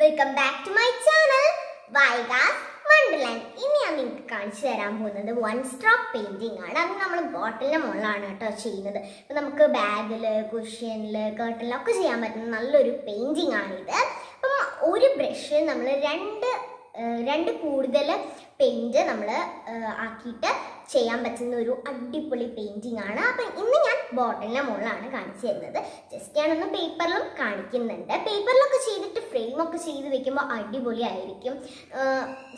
Welcome back to my channel Vaiga's Wonderland ഇനി ഞാൻ നിങ്ങൾക്ക് കാണിച്ചു തരാൻ പോകുന്നത് വൺ സ്ട്രോക്ക് പെയിന്റിംഗ് ആണ്. അത് നമ്മൾ ബോട്ടിലിന്റെ മുകളിലാണ് കേട്ടോ ചെയ്യുന്നത്. ഇപ്പൊ നമുക്ക് ബാഗിൽ കുഷ്യനിൽ കേട്ടിലൊക്കെ ചെയ്യാൻ പറ്റുന്ന നല്ലൊരു പെയിന്റിംഗ് ആണിത്. അപ്പം ഒരു ബ്രഷ് നമ്മൾ രണ്ട് രണ്ട് കൂടുതൽ പെയിന്റ് നമ്മൾ ആക്കിയിട്ട് ചെയ്യാൻ പറ്റുന്ന ഒരു അടിപൊളി പെയിന്റിംഗ് ആണ്. അപ്പം ഇന്ന് ഞാൻ ബോട്ടിലിന്റെ മുകളിലാണ് കാണിച്ചു തരുന്നത്. ജസ്റ്റ് ഞാനൊന്ന് പേപ്പറിലും കാണിക്കുന്നുണ്ട്. പേപ്പറിലൊക്കെ ചെയ്തിട്ട് ഫ്രെയിം ഒക്കെ ചെയ്ത് വെക്കുമ്പോൾ അടിപൊളിയായിരിക്കും.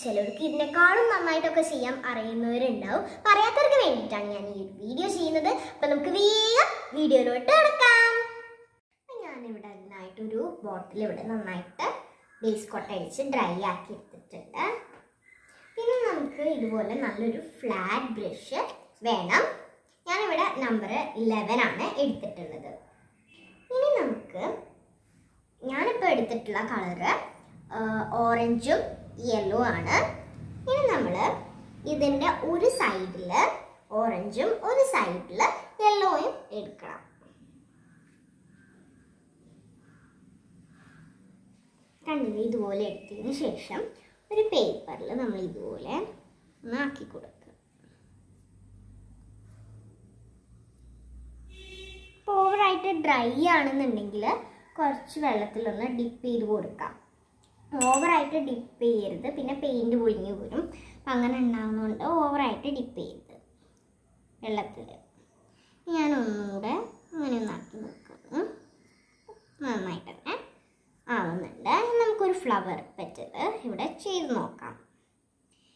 ചിലർക്ക് ഇതിനേക്കാളും നന്നായിട്ടൊക്കെ ചെയ്യാൻ അറിയുന്നവരുണ്ടാവും. പറയാത്തവർക്ക് വേണ്ടിയിട്ടാണ് ഞാൻ ഈ വീഡിയോ ചെയ്യുന്നത്. അപ്പം നമുക്ക് വേഗം വീഡിയോയിലോട്ട് കിടക്കാം. ഞാനിവിടെ അതിനായിട്ടൊരു ബോട്ടിൽ ഇവിടെ നന്നായിട്ട് ബേസ് കോട്ട് ഡ്രൈ ആക്കി എടുത്തിട്ടുണ്ട്. പിന്നെ നമുക്ക് ഇതുപോലെ നല്ലൊരു ഫ്ലാറ്റ് ബ്രഷ് വേണം. ഞാനിവിടെ നമ്പർ ഇലവൻ ആണ് എടുത്തിട്ടുള്ളത്. ഇനി നമുക്ക് ഞാനിപ്പോൾ എടുത്തിട്ടുള്ള കളറ് ഓറഞ്ചും യെല്ലോ ആണ്. ഇനി നമ്മൾ ഇതിന്റെ ഒരു സൈഡിൽ ഓറഞ്ചും ഒരു സൈഡിൽ യെല്ലോയും എടുക്കണം. കണ്ടില്ലേ? ഇതുപോലെ എടുത്തതിന് ശേഷം ഒരു പേപ്പറിൽ നമ്മൾ ഇതുപോലെ ഒന്ന് ആക്കി കൊടുക്കുക. ഇപ്പോൾ ഓവറായിട്ട് ഡ്രൈ ആണെന്നുണ്ടെങ്കിൽ കുറച്ച് വെള്ളത്തിലൊന്ന് ഡിപ്പ് ചെയ്ത് കൊടുക്കാം. ഓവറായിട്ട് ഡിപ്പ് ചെയ്യരുത്. പിന്നെ പെയിന്റ് പൊഴിഞ്ഞു പോരും അപ്പം അങ്ങനെ ഉണ്ടാകുന്നതുകൊണ്ട് ഓവറായിട്ട് ഡിപ്പ് ചെയ്യരുത് വെള്ളത്തിൽ ഞാൻ ഒന്നുകൂടെ അങ്ങനെ ഒന്ന് ആക്കി നോക്കാം നന്നായിട്ട് ആവുന്നുണ്ട് നമുക്കൊരു ഫ്ലവർ പറ്റത് ഇവിടെ ചെയ്ത് നോക്കാം.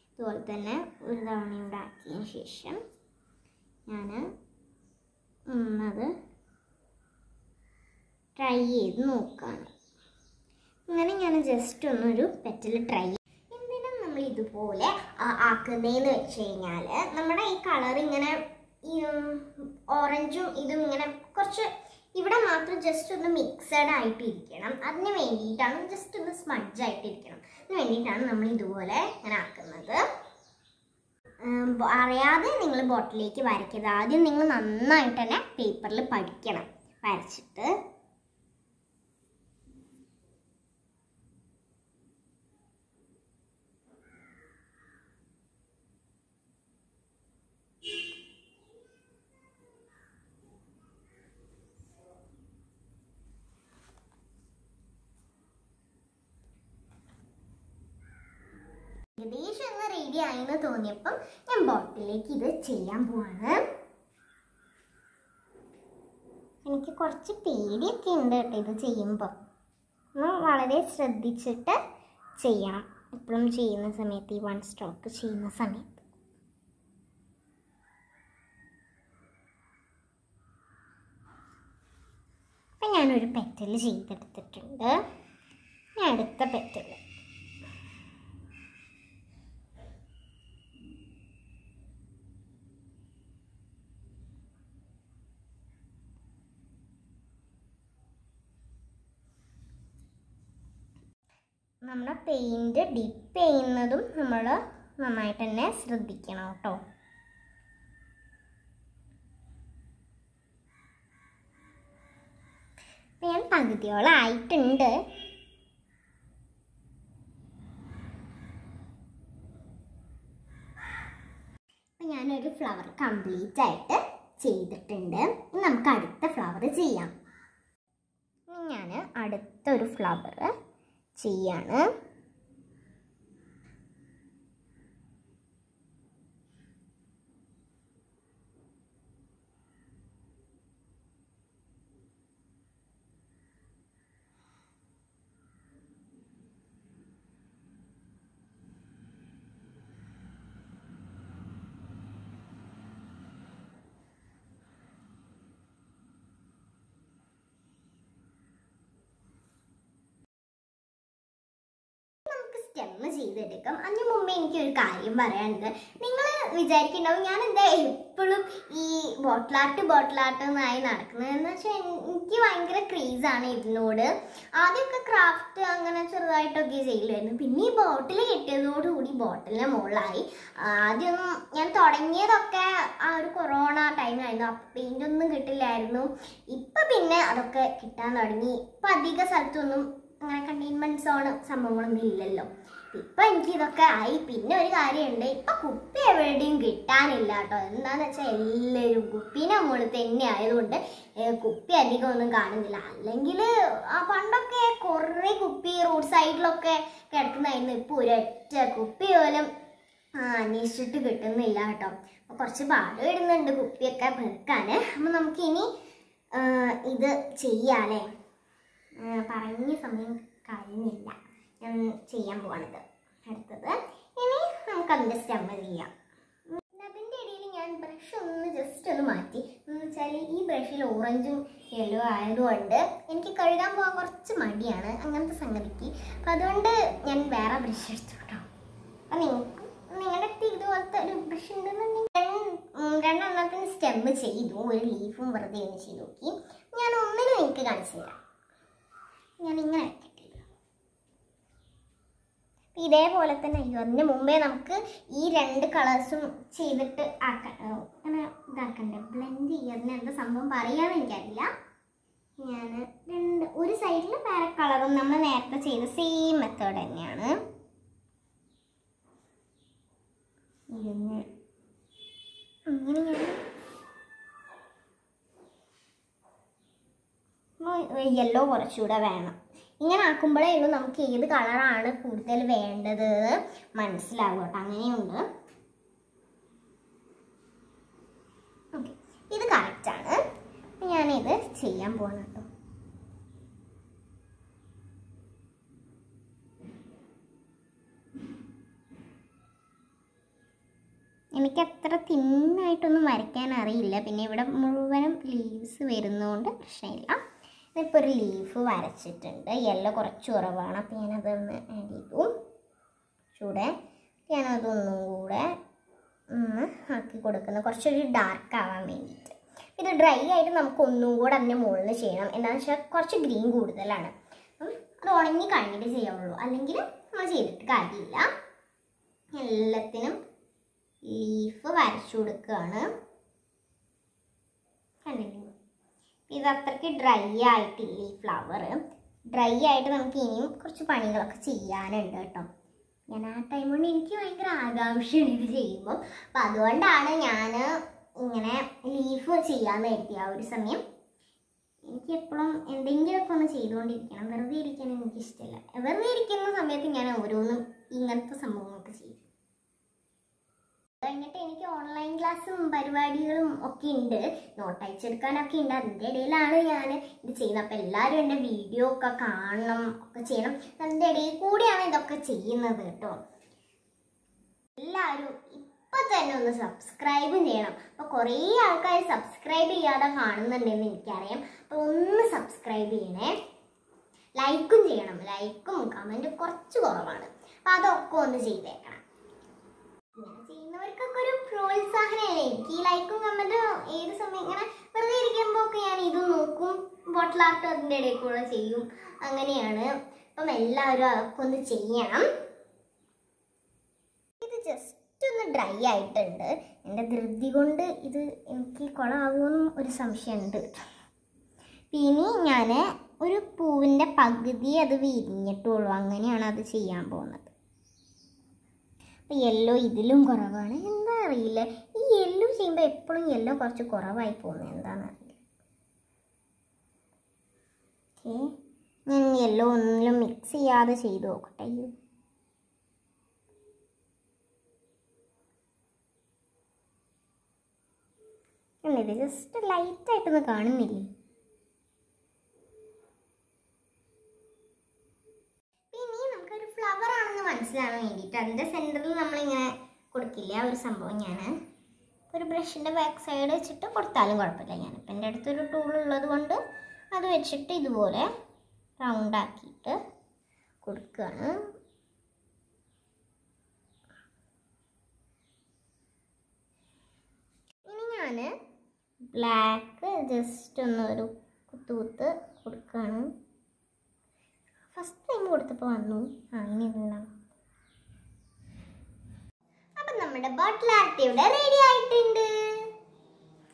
അതുപോലെ തന്നെ ഒരു തവണ ഇവിടെ ശേഷം ഞാൻ ഒന്നത് ട്രൈ ചെയ്ത് നോക്കാണ്. അങ്ങനെ ഞാൻ ജസ്റ്റ് ഒന്നൊരു പെറ്റൽ ട്രൈ എന്തിനും നമ്മൾ ഇതുപോലെ ആക്കുന്നതെന്ന് വെച്ച് കഴിഞ്ഞാൽ നമ്മുടെ ഈ കളർ ഇങ്ങനെ ഓറഞ്ചും ഇതും ഇങ്ങനെ കുറച്ച് ഇവിടെ മാത്രം ജസ്റ്റ് ഒന്ന് മിക്സഡ് ആയിട്ട് ഇരിക്കണം അതിന് വേണ്ടിയിട്ടാണ് ജസ്റ്റ് ഒന്ന് സ്മഡ്ജ് ആയിട്ട് ഇരിക്കണം അതിന് വേണ്ടിയിട്ടാണ് നമ്മൾ ഇതുപോലെ ഇങ്ങനെ ആക്കുന്നത്. അറിയാതെ നിങ്ങൾ ബോട്ടിലേക്ക് വരയ്ക്കരുത്. ആദ്യം നിങ്ങൾ നന്നായിട്ട് തന്നെ പേപ്പറിൽ പഠിക്കണം. വരച്ചിട്ട്. ഏകദേശം ഒന്ന് റെഡി ആയെന്ന് തോന്നിയപ്പം ഞാൻ ബോട്ടിലേക്ക് ഇത് ചെയ്യാൻ പോവാണ്. എനിക്ക് കുറച്ച് പേടിയൊക്കെ ഉണ്ട് കേട്ടോ ഇത് ചെയ്യുമ്പോൾ ഒന്ന് വളരെ ശ്രദ്ധിച്ചിട്ട് ചെയ്യണം. എപ്പോഴും ചെയ്യുന്ന സമയത്ത് ഈ വൺ സ്ട്രോക്ക് ചെയ്യുന്ന സമയത്ത്. ഞാനൊരു പെറ്റൽ ചെയ്തെടുത്തിട്ടുണ്ട്. ഞാൻ അടുത്ത പെറ്റൽ നമ്മുടെ പെയിന്റ് ഡിപ്പ് ചെയ്യുന്നതും നമ്മൾ നന്നായിട്ട് തന്നെ ശ്രദ്ധിക്കണം കേട്ടോ. ഞാൻ പകുതിയോളം ആയിട്ടുണ്ട് ഞാനൊരു ഫ്ലവർ കംപ്ലീറ്റ് ആയിട്ട് ചെയ്തിട്ടുണ്ട്. നമുക്ക് അടുത്ത ഫ്ലവർ ചെയ്യാം. ഞാൻ അടുത്തൊരു ഫ്ലവർ ചെയ്യാണ് നമുക്ക് സ്റ്റെമ്മ് ചെയ്തെടുക്കും. അതിന് മുമ്പേ എനിക്കൊരു കാര്യം പറയാനുണ്ട്. നിങ്ങൾ വിചാരിക്കുന്നുണ്ടാവും ഞാൻ എന്താ എപ്പോഴും ഈ ബോട്ടിലാട്ട് ബോട്ടിലാട്ട് എന്നായി നടക്കുന്നത്. എന്ന് വെച്ചാൽ എനിക്ക് ഭയങ്കര ക്രീസാണ് ഇതിനോട്. ആദ്യമൊക്കെ ക്രാഫ്റ്റ് അങ്ങനെ ചെറുതായിട്ടൊക്കെ ചെയ്യില്ലായിരുന്നു പിന്നെ ഈ ബോട്ടിൽ കിട്ടിയതോടുകൂടി ബോട്ടിലിന് മുകളിലായി. ആദ്യം ഞാൻ തുടങ്ങിയതൊക്കെ ആ ഒരു കൊറോണ ടൈമായിരുന്നു അപ്പം പെയിന്റ് ഒന്നും കിട്ടില്ലായിരുന്നു. ഇപ്പം പിന്നെ അതൊക്കെ കിട്ടാൻ തുടങ്ങി. ഇപ്പം അധിക സ്ഥലത്തൊന്നും അങ്ങനെ കണ്ടെയ്ൻമെന്റ് സോൺ സംഭവങ്ങളൊന്നും ഇല്ലല്ലോ. ഇപ്പൊ എനിക്ക് ഇതൊക്കെ ആയി. പിന്നെ ഒരു കാര്യമുണ്ട്. ഇപ്പൊ കുപ്പി എവിടെയും കിട്ടാനില്ല കേട്ടോ. എന്താന്ന് വെച്ചാൽ എല്ലാവരും കുപ്പീനെ മുകളിൽ തന്നെ ആയതുകൊണ്ട് കുപ്പി അധികം ഒന്നും കാണുന്നില്ല. അല്ലെങ്കിൽ ആ പണ്ടൊക്കെ കുറേ കുപ്പി റോഡ് സൈഡിലൊക്കെ കിടക്കുന്നതായിരുന്നു. ഇപ്പൊ ഒരൊറ്റ കുപ്പി പോലും അന്വേഷിച്ചിട്ട് കിട്ടുന്നില്ല കേട്ടോ. അപ്പൊ കുറച്ച് പാട് ഇടുന്നുണ്ട് കുപ്പിയൊക്കെ പെറുക്കാന്. അപ്പൊ നമുക്കിനി ഇത് ചെയ്യാല്ലേ? പറഞ്ഞ സമയം കഴിഞ്ഞില്ല. ഞാൻ ചെയ്യാൻ പോവാണിത്. അടുത്തത്. ഇനി നമുക്ക് അതിന്റെ സ്റ്റെമ്മ് ചെയ്യാം. അതിന്റെ ഇടയിൽ ഞാൻ ബ്രഷ് ഒന്ന് ജസ്റ്റ് ഒന്ന് മാറ്റി. എന്ന് വെച്ചാൽ ഈ ബ്രഷിൽ ഓറഞ്ചും യെല്ലോ ആയതുകൊണ്ട് എനിക്ക് കഴുകാൻ പോകാൻ കുറച്ച് മടിയാണ് അങ്ങനത്തെ സംഗതിക്ക്. അപ്പം അതുകൊണ്ട് ഞാൻ വേറെ ബ്രഷ് എടുത്തു കേട്ടോ അപ്പം നിങ്ങൾക്ക് നിങ്ങളുടെ അടുത്ത് ഇതുപോലത്തെ ഒരു ബ്രഷ് ഉണ്ടെന്നുണ്ടെങ്കിൽ രണ്ടെണ്ണത്തിന് സ്റ്റെമ്പ് ചെയ്തു. ഒരു ലീഫും വെറുതെ ഒന്ന് ചെയ്ത് നോക്കി. ഞാൻ ഒന്നിനും എനിക്ക് കാണിച്ചു തരാം ഞാൻ ഇങ്ങനെ അപ്പൊ ഇതേപോലെ തന്നെ അയ്യോ അതിന് മുമ്പേ നമുക്ക് ഈ രണ്ട് കളേഴ്സും ചെയ്തിട്ട് ആക്കാം. അങ്ങനെ ഇതാക്കണ്ടേ? ബ്ലെൻഡ് ചെയ്യുക. അതിന് എന്താ സംഭവം പറയാന്ന് എനിക്കറിയില്ല. ഞാൻ രണ്ട് ഒരു സൈഡിൽ വേറെ കളറും നമ്മൾ നേരത്തെ ചെയ്ത സെയിം മെത്തേഡ് തന്നെയാണ്. ഇതിന് അങ്ങനെ ഞാൻ യെല്ലോ കുറച്ചുകൂടെ വേണം. ഇങ്ങനെ ആക്കുമ്പോഴേ ഉള്ളൂ നമുക്ക് ഏത് കളറാണ് കൂടുതൽ വേണ്ടത്. മനസ്സിലാവും കേട്ടോ. അങ്ങനെയുണ്ട്. ഓക്കെ ഇത് കറക്റ്റാണ് ഞാനിത് ചെയ്യാൻ പോകണം കേട്ടോ. എനിക്ക് അത്ര തിന്നായിട്ടൊന്നും വരയ്ക്കാൻ അറിയില്ല. പിന്നെ ഇവിടെ മുഴുവനും ലീവ്സ് വരുന്നതുകൊണ്ട് പ്രശ്നമില്ല. ഇതിപ്പോൾ ഒരു ലീഫ് വരച്ചിട്ടുണ്ട്. യെല്ലോ കുറച്ച് കുറവാണ്. അപ്പോൾ ഞാനതൊന്ന് ആഡ് ചെയ്തു. ചൂടെ. ഞാനതൊന്നും കൂടെ ഒന്ന് ആക്കി കൊടുക്കുന്നു. കുറച്ചൊരു ഡാർക്ക് ആവാൻ വേണ്ടിയിട്ട്. ഇത് ഡ്രൈ ആയിട്ട് നമുക്ക് ഒന്നും കൂടെ അതിന്റെ മുകളിൽ ചെയ്യണം. എന്താണെന്ന് വെച്ചാൽ കുറച്ച് ഗ്രീൻ കൂടുതലാണ്. അത് ഉണങ്ങി കഴിഞ്ഞിട്ട് ചെയ്യാവുള്ളൂ. അല്ലെങ്കിൽ നമ്മൾ ചെയ്തിട്ട് കാര്യമില്ല. എല്ലാത്തിനും ലീഫ് വരച്ചു കൊടുക്കുകയാണ് കണ്ടില്ലേ ഇത് അത്രയ്ക്ക് ഡ്രൈ ആയിട്ടില്ല ഈ ഫ്ലവർ ഡ്രൈ ആയിട്ട് നമുക്ക് ഇനിയും കുറച്ച് പണികളൊക്കെ ചെയ്യാനുണ്ട് കേട്ടോ. ഞാൻ ആ ടൈം കൊണ്ട് എനിക്ക് ഭയങ്കര ആകാംക്ഷയാണ് ഇത് ചെയ്യുമ്പോൾ അപ്പം അതുകൊണ്ടാണ് ഞാൻ ഇങ്ങനെ ലീഫ് ചെയ്യാൻ കരുതി ആ ഒരു സമയം. എനിക്ക് എപ്പോഴും എന്തെങ്കിലുമൊക്കെ ഒന്ന് ചെയ്തുകൊണ്ടിരിക്കണം. വെറുതെ ഇരിക്കാൻ എനിക്കിഷ്ടമില്ല വെറുതെ ഇരിക്കുന്ന സമയത്ത് ഞാൻ ഓരോന്നും ഇങ്ങനത്തെ സംഭവങ്ങളൊക്കെ ചെയ്യും. കഴിഞ്ഞിട്ട് എനിക്ക് ഓൺലൈൻ ക്ലാസ്സും പരിപാടികളും ഒക്കെ ഉണ്ട്. നോട്ട് അയച്ചെടുക്കാനൊക്കെ ഉണ്ട്. അതിന്റെ ഇടയിലാണ് ഞാൻ ഇത് ചെയ്യുന്നത്. അപ്പം എല്ലാവരും എന്റെ വീഡിയോ ഒക്കെ കാണണം ഒക്കെ ചെയ്യണം. അതിന്റെ ഇടയിൽ കൂടിയാണ് ഇതൊക്കെ ചെയ്യുന്നത് കേട്ടോ. എല്ലാവരും ഇപ്പം തന്നെ ഒന്ന് സബ്സ്ക്രൈബ് ചെയ്യണം. അപ്പോൾ കുറേ ആൾക്കാർ സബ്സ്ക്രൈബ് ചെയ്യാതെ കാണുന്നുണ്ടെന്ന് എനിക്കറിയാം. അപ്പോൾ ഒന്ന് സബ്സ്ക്രൈബ് ചെയ്യണേ. ലൈക്കും ചെയ്യണം. ലൈക്കും കമന്റും കുറച്ച് കുറവാണ്. അപ്പോൾ അതൊക്കെ ഒന്ന് ചെയ്തേക്കണം. ചെയ്യുന്നവർക്കൊക്കെ ഒരു പ്രോത്സാഹനമല്ലേ? എനിക്ക് ഈ ലൈക്കും കമന്റും ഏത് സമയം ഇങ്ങനെ വെറുതെ ഇരിക്കുമ്പോൾ ഒക്കെ ഞാൻ ഇത് നോക്കും. ബോട്ടിൽ ആർട്ട് അതിന്റെ ഇടയിൽ കൂടെ ചെയ്യും. അങ്ങനെയാണ്. അപ്പം എല്ലാവരും അതൊക്കെ ഒന്ന് ചെയ്യണം. ഇത് ജസ്റ്റ് ഒന്ന് ഡ്രൈ ആയിട്ടുണ്ട്. എന്റെ ധൃതി കൊണ്ട് ഇത് എനിക്ക് കുളമാകുമെന്നും ഒരു സംശയമുണ്ട്. ഇനി ഞാൻ ഒരു പൂവിന്റെ പകുതി അത് വിരിഞ്ഞിട്ടുള്ളൂ. അങ്ങനെയാണ് അത് ചെയ്യാൻ പോകുന്നത്. അപ്പോൾ യെല്ലോ ഇതിലും കുറവാണ്. എന്താ അറിയില്ല. ഈ യെല്ലോ ചെയ്യുമ്പോൾ എപ്പോഴും യെല്ലോ കുറച്ച് കുറവായി പോകുന്നത് എന്താണെന്ന് അറിയില്ല. ഓക്കെ. ഞാൻ യെല്ലോ ഒന്നിലും മിക്സ് ചെയ്യാതെ ചെയ്ത് നോക്കട്ടെ. അല്ലേ ഇത് ജസ്റ്റ് ലൈറ്റായിട്ടൊന്ന് കാണുന്നില്ലേ ഇനി നമുക്കൊരു ആണെന്ന് മനസ്സിലാവാൻ വേണ്ടിയിട്ട് അതിന്റെ സെന്ററിൽ നമ്മളിങ്ങനെ കൊടുക്കില്ല ഒരു സംഭവം ഞാൻ ഒരു ബ്രഷിന്റെ ബാക്ക് സൈഡ് വെച്ചിട്ട് കൊടുത്താലും കുഴപ്പമില്ല ഞാനിപ്പോൾ എന്റെ അടുത്തൊരു ടൂൾ ഉള്ളത് കൊണ്ട് അത് വെച്ചിട്ട് ഇതുപോലെ റൗണ്ട് ആക്കിയിട്ട് കൊടുക്കുകയാണ് ഇനി ഞാൻ ബ്ലാക്ക് ജസ്റ്റ് ഒന്ന് ഒരു കുത്തുകുത്ത് കുത്ത് കൊടുക്കുകയാണ് ഫസ്റ്റ് ടൈം കൊടുത്തപ്പോൾ വന്നു. ആ ഇനി ഇടണം അപ്പം നമ്മുടെ ബോട്ടിൽ ആർട്ട് ഇവിടെ റെഡി ആയിട്ടുണ്ട്.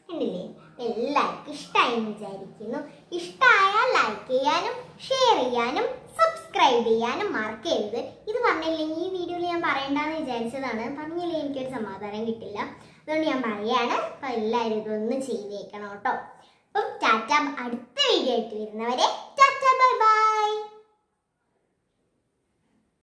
ഉണ്ടല്ലേ എല്ലാവർക്കും ഇഷ്ടമായി വിചാരിക്കുന്നു. ഇഷ്ടമായാൽ ലൈക്ക് ചെയ്യാനും ഷെയർ ചെയ്യാനും സബ്സ്ക്രൈബ് ചെയ്യാനും മറക്കരുത്. ഇത് പറഞ്ഞില്ലെങ്കിൽ ഈ വീഡിയോയിൽ ഞാൻ പറയണ്ടെന്ന് വിചാരിച്ചതാണ്. പറഞ്ഞില്ലെങ്കിൽ എനിക്കൊരു സമാധാനം കിട്ടില്ല. അതുകൊണ്ട് ഞാൻ പറയാണ് അപ്പം എല്ലാവരും ഇതൊന്ന് ചെയ്തേക്കണം കേട്ടോ. അപ്പം ടാറ്റ അടുത്ത വീഡിയോ ആയിട്ട് വരുന്നവരെ